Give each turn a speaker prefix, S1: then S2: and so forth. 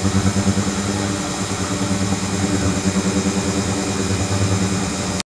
S1: ハハハハ。